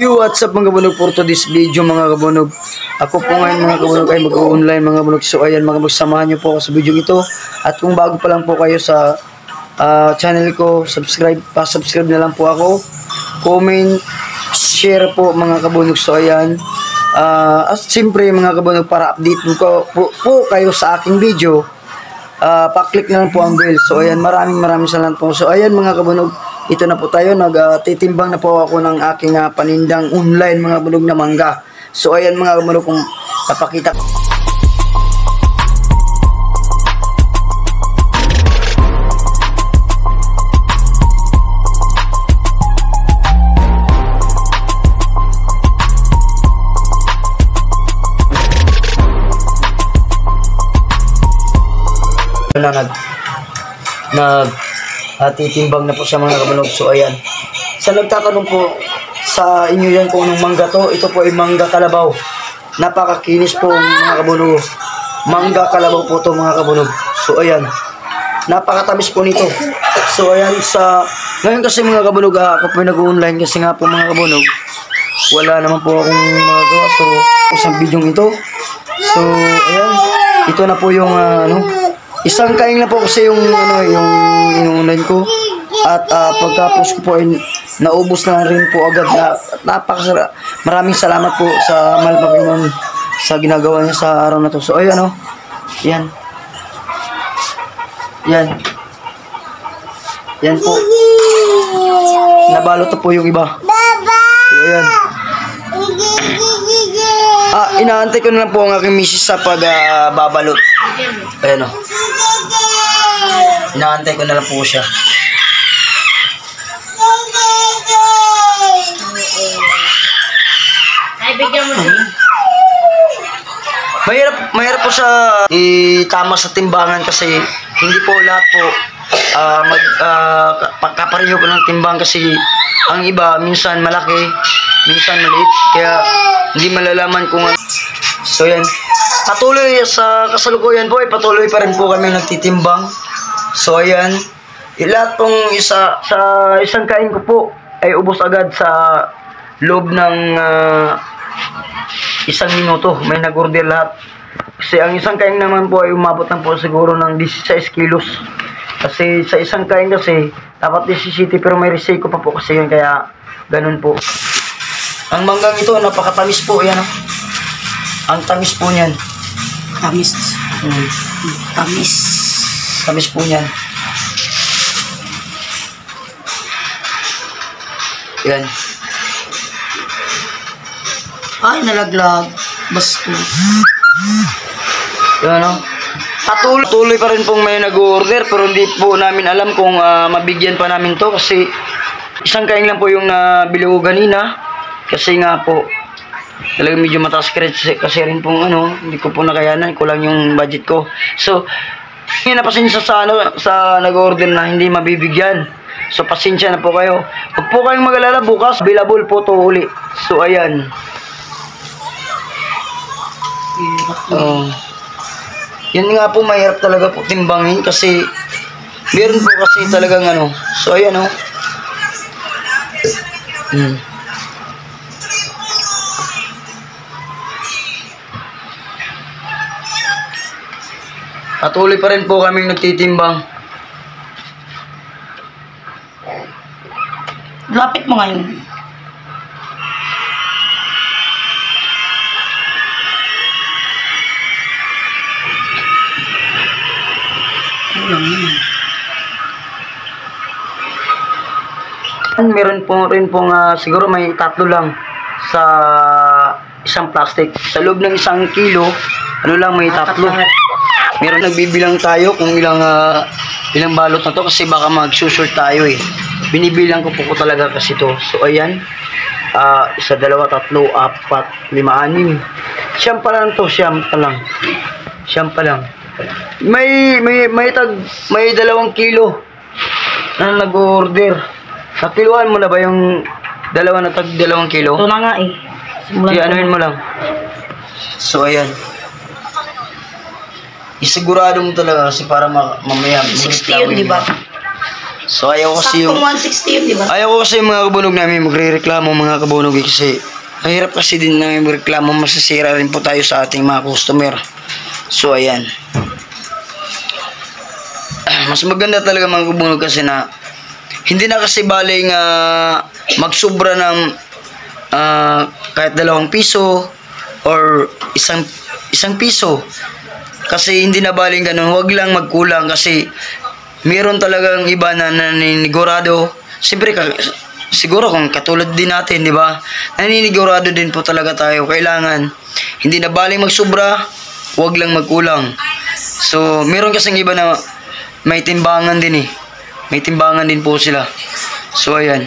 Yo, what's up mga kabunog for today's video mga kabunog. Ako po ngayon mga kabunog ay mag-online mga kabunog. So ayan mga kabunog, samahan niyo po ako sa video ito. At kung bago pa lang po kayo sa ah, channel ko, subscribe pa, subscribe na lang po ako. Comment, share po mga kabunog. So ayan. Ah, at siyempre mga kabunog para update po, po, po kayo sa aking video. Ah, pa-click na lang po ang bell. So ayan, maraming maraming salamat po. So ayan mga kabunog, ito na po tayo, nagtitimbang na po ako ng aking ah, panindang online mga kabunog na mangga. So ayan mga kabunog, kung papakita ko. na nag nag at titimbang na po siya mga kabunog. So ayan. Sa nagtatanong po sa inyo yan kung anong mangga to, ito po ay mangga kalabaw. Napakakinis po mga kabunog. Mangga kalabaw po to mga kabunog. So ayan. Napakatamis po nito. So ayan sa ngayon kasi mga kabunog ah, ako po nag-online kasi nga po mga kabunog. Wala naman po akong magagawa. So isang video ito. So ayan. Ito na po yung ah, ano Isang kain na po kasi yung ano yung inuunan ko. At ah, pagkapos ko po ay naubos na rin po agad na napakasara. Maraming salamat po sa mahal Panginoon sa ginagawa niya sa araw na to. So ayun ano. Yan. Yan. Yan po. Nabalot na po yung iba. So ayan. Ah, inaantay ko na lang po ang aking misis sa pagbabalot. Ayan o. Inaantay ko na lang po siya. Ay, bigyan mo din. Mahirap, mahirap po siya itama sa timbangan kasi hindi po lahat po ah, mag uh, kapareho po ng timbang kasi ang iba minsan malaki, minsan maliit kaya hindi malalaman kung ano. So yan. Patuloy sa kasalukuyan po ay patuloy pa rin po kami nagtitimbang. So ayan. Eh, lahat pong isa sa isang kain ko po ay ubos agad sa loob ng ah, isang minuto. May nag-order lahat. Kasi ang isang kain naman po ay umabot na po siguro ng 16 kilos. Kasi sa isang kain kasi, dapat 17 pero may resay ko pa po kasi yun kaya ganun po. Ang manggang ito, napakatamis po. Yan, oh. Ang tamis po niyan. Tamis. Hmm. Tamis. Tamis po niyan. Yan. Ay, nalaglag. Basto. Yan o. Patuloy, tuloy pa rin pong may nag-order pero hindi po namin alam kung ah, mabigyan pa namin to kasi isang kain lang po yung nabili ko kanina kasi nga po talagang medyo mataas kasi, kasi rin pong ano hindi ko po nakayanan kulang yung budget ko so hindi na sa ano sa nag-order na hindi mabibigyan so pasensya na po kayo huwag po kayong mag-alala bukas available po to uli so ayan Oo. Yan nga po mahirap talaga po timbangin kasi meron po kasi talagang ano. So ayan oh. Hmm. Patuloy pa rin po kaming nagtitimbang. Lapit mo ngayon. Meron po rin pong ah, siguro may tatlo lang sa isang plastic. Sa loob ng isang kilo, ano lang may tatlo. Meron nagbibilang tayo kung ilang ah, ilang balot na to kasi baka mag-short tayo eh. Binibilang ko po ko talaga kasi to. So ayan. Ah, isa, dalawa, tatlo, apat, lima, anim. Siyam pa lang to, siyam pa lang. Siyam pa lang. May may may tag may dalawang kilo na nag-order. Nakiluhan mo na ba yung dalawa na tag dalawang kilo? Ito na nga eh. Simulan anuhin mo lang. So, ayan. Isigurado mo talaga kasi para ma mamaya 60 yun, di ba? So ayaw kasi yung Saktong 160 yun, di ba? ayaw kasi yung mga kabunog namin magre-reklamo mga kabunog eh, kasi mahirap kasi din namin magreklamo masisira rin po tayo sa ating mga customer. So ayan. Mas maganda talaga mga kabunog kasi na hindi na kasi baling ah, magsubra ng ah, kahit dalawang piso or isang isang piso kasi hindi na baling ganun. Huwag lang magkulang kasi meron talagang iba na naninigurado. Siyempre siguro kung katulad din natin di ba? Naninigurado din po talaga tayo. Kailangan hindi na baling magsubra huwag lang magkulang. So meron kasing iba na may timbangan din eh. May timbangan din po sila. So ayan.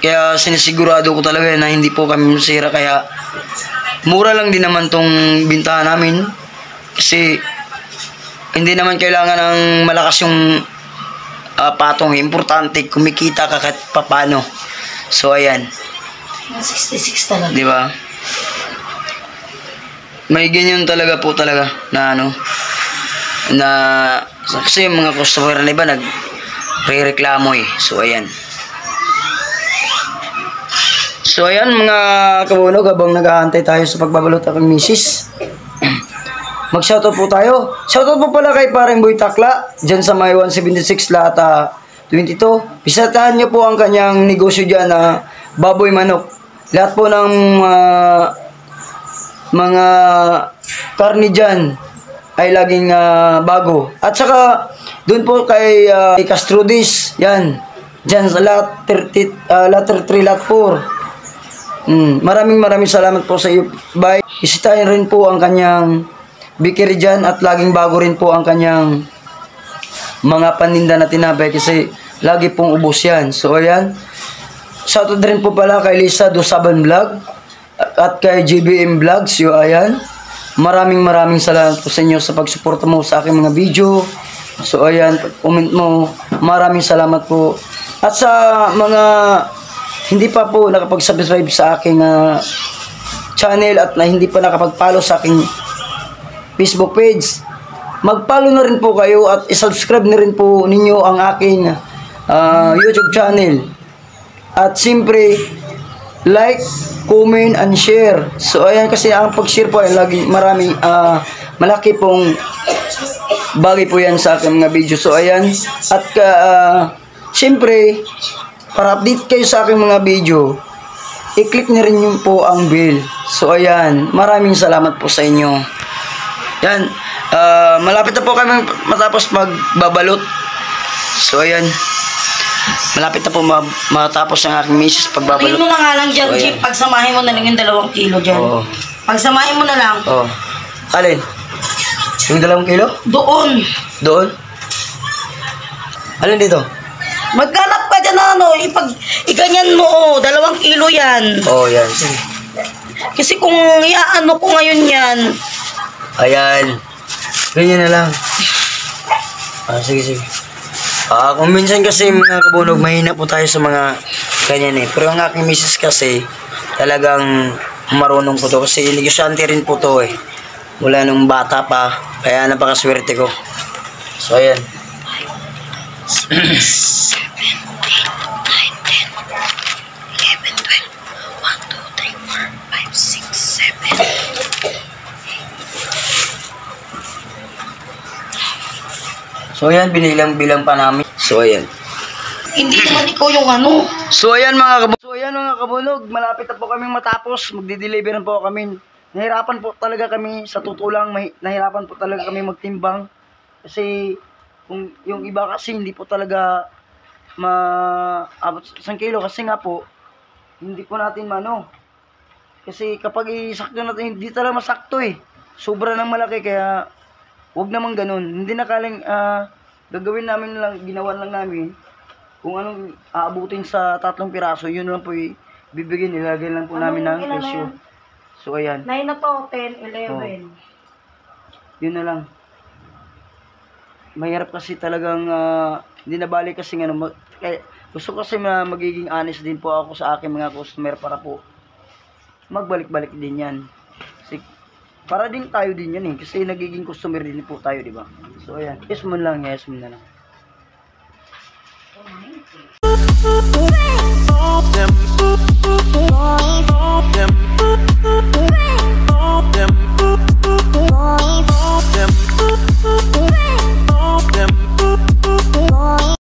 Kaya sinisigurado ko talaga na hindi po kami masira. Kaya mura lang din naman tong bintahan namin. Kasi hindi naman kailangan ng malakas yung ah, patong. Importante kumikita ka kahit papano. So ayan. 166 talaga. di ba? May ganyan talaga po talaga na ano na kasi yung mga customer na iba nag reklamo eh. So ayan So ayan mga kabunog habang nag-aantay tayo sa pagbabalot ng misis. Mag-shoutout po tayo. Shoutout po pala kay parang Boy Takla dyan sa may 176 Lata 22. Bisatahan niyo po ang kanyang negosyo dyan na baboy manok. Lahat po ng ah, mga karni dyan ay laging ah, bago. At saka doon po kay uh, Castrudis, yan. Dyan sa lot 30, ah, lot 3, lot 4. Mm, maraming maraming salamat po sa iyo. Bye. Isitahin rin po ang kanyang bikiri dyan at laging bago rin po ang kanyang mga paninda na tinapay kasi lagi pong ubos yan. So ayan. Shoutout rin po pala kay Lisa Dosaban Vlog at, kay GBM Vlogs. Yo ayan. Maraming maraming salamat po sa inyo sa pagsuporta mo sa aking mga video. So ayan, comment mo. Maraming salamat po. At sa mga hindi pa po nakapag-subscribe sa aking ah, channel at na hindi pa nakapag-follow sa aking Facebook page. Mag-follow na rin po kayo at i-subscribe na rin po ninyo ang aking ah, YouTube channel. At siyempre, like, comment, and share. So, ayan kasi ang pag-share po ay lagi maraming, ah, malaki pong bagay po yan sa aking mga video. So, ayan. At, uh, siyempre, para update kayo sa aking mga video, i-click na rin yung po ang bell. So, ayan. Maraming salamat po sa inyo. Yan. ah, malapit na po kami matapos magbabalot. So, ayan. Malapit na po ma- matapos ang aking misis pagbabalot. mo na nga lang dyan, Oh, Jeep. Pagsamahin mo na lang yung dalawang kilo dyan. Oo. Pagsamahin mo na lang. Oh. Alin? Yung dalawang kilo? Doon. Doon? Alin dito? Magkalap ka dyan ano, ipag, iganyan mo, oh, dalawang kilo yan. Oh, yan. Kasi kung iaano ko ngayon yan, Ayan. Ganyan na lang. Ah, sige, sige. Ah, kung minsan kasi mga kabunog, mahina po tayo sa mga ganyan eh. Pero ang aking misis kasi, talagang marunong po to. Kasi negosyante rin po to eh. Mula nung bata pa. Kaya napakaswerte ko. So, ayan. So, ayan. Binilang-bilang pa namin. So, ayan. hindi naman ikaw yung ano. So ayan mga kabulog. So ayan mga kabulog, malapit na po kami matapos. Magdi-deliver na po kami. Nahirapan po talaga kami sa tutulang, may, nahirapan po talaga kami magtimbang. Kasi kung yung iba kasi hindi po talaga maabot sa isang kilo kasi nga po hindi po natin mano. Kasi kapag isakto natin, hindi talaga masakto eh. Sobra ng malaki kaya wag naman ganun. Hindi na kaling ah, gagawin namin lang, ginawa lang namin kung anong aabutin sa tatlong piraso, yun lang po i- bibigyan, nilagay lang po namin ng Anong ilan na presyo. So, ayan. 9 na to, 10, 11. Yun na lang mahirap kasi talagang uh, hindi nabali kasi ano, mag, kaya, gusto kasi na magiging honest din po ako sa aking mga customer para po magbalik-balik din yan. Kasi, para din tayo din yan eh. Kasi nagiging customer din po tayo, di ba? So, ayan. Yes mo lang, yes mo na lang. Oh,